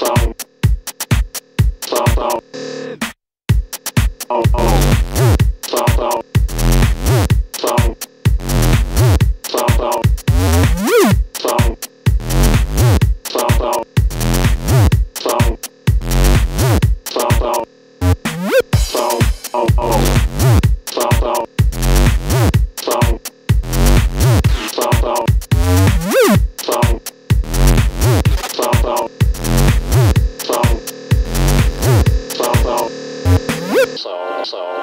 song.